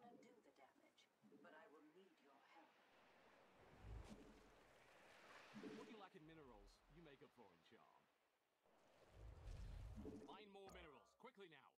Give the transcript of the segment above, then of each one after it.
Can undo the damage, but I will need your help. What you lack in minerals, you make up for in charm. More minerals, quickly now.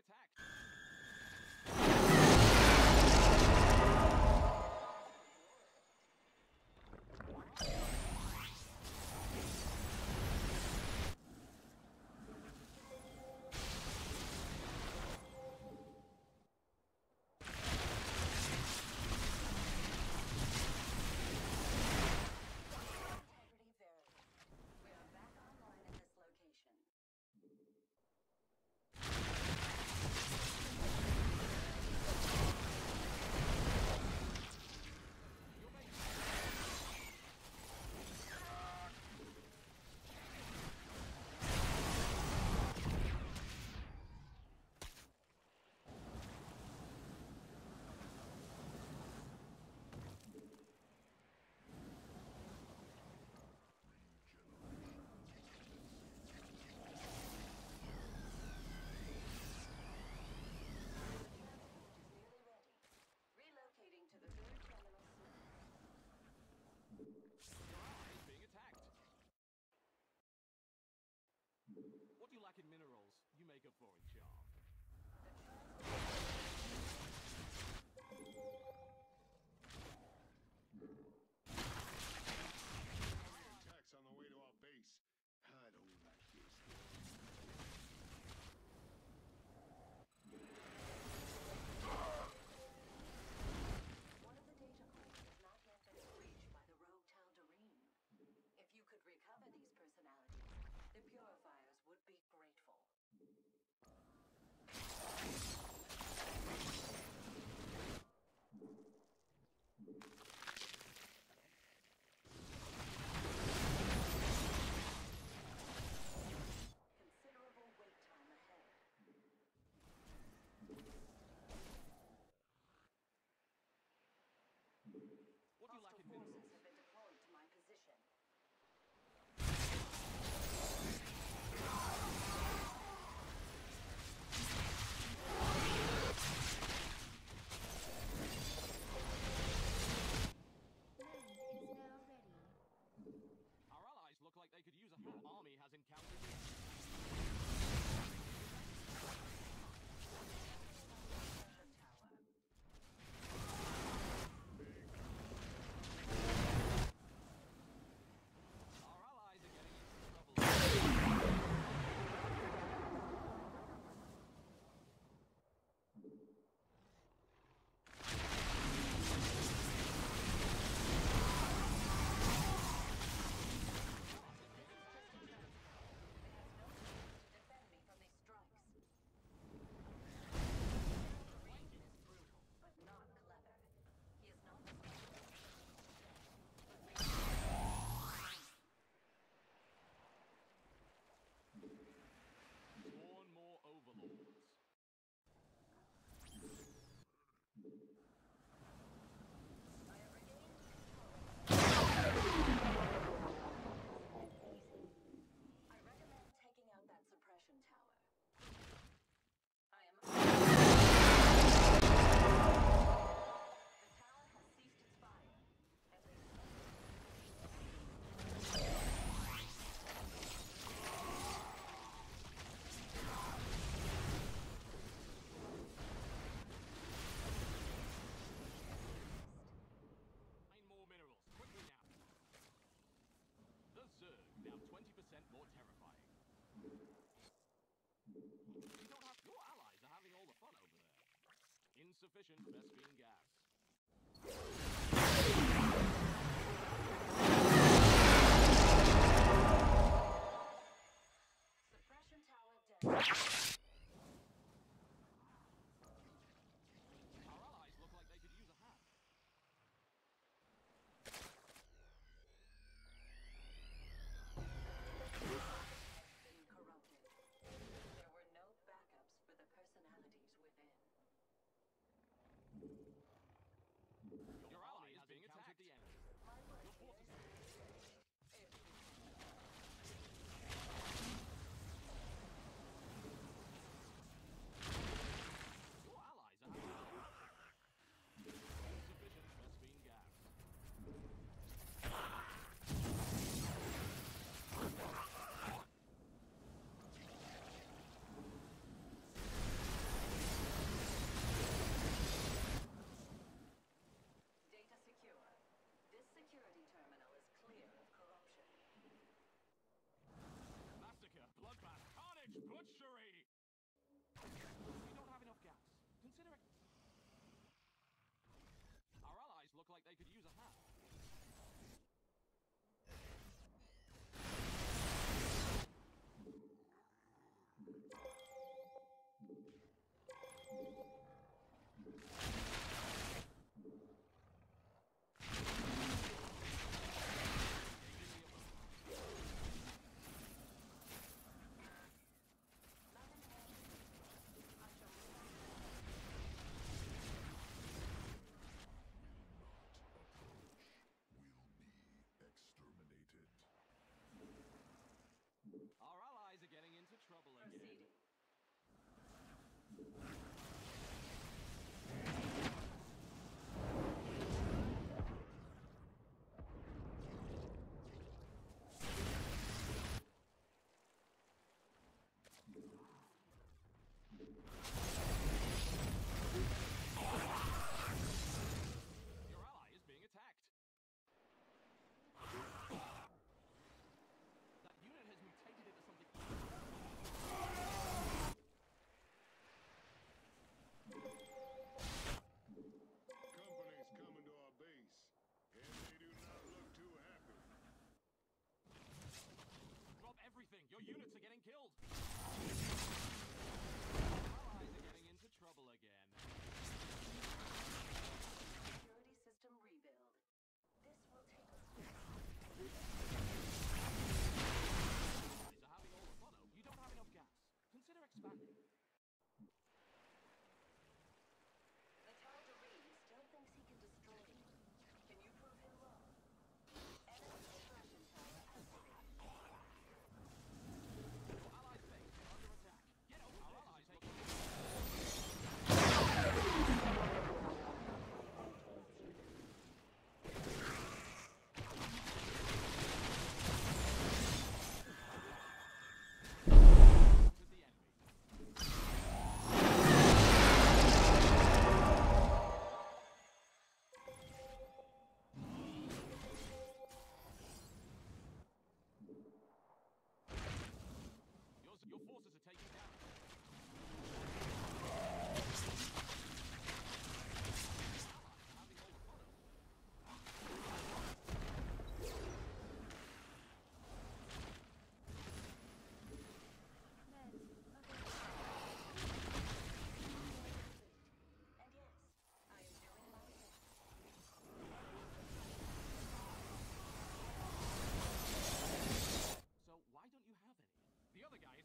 attack. Insufficient Vespene gas. They could use a hand.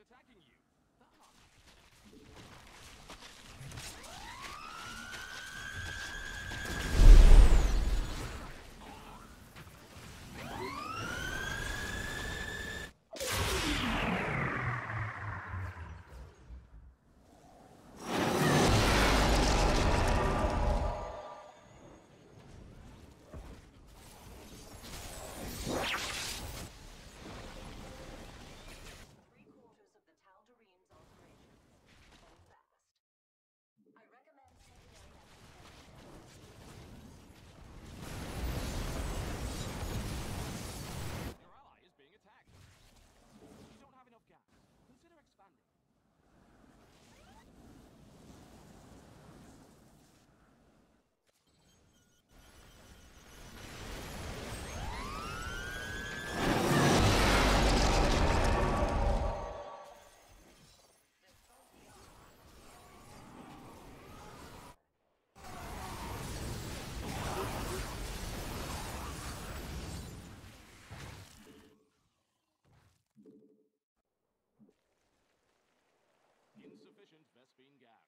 attacking you. Ah. efficient Vespene gas.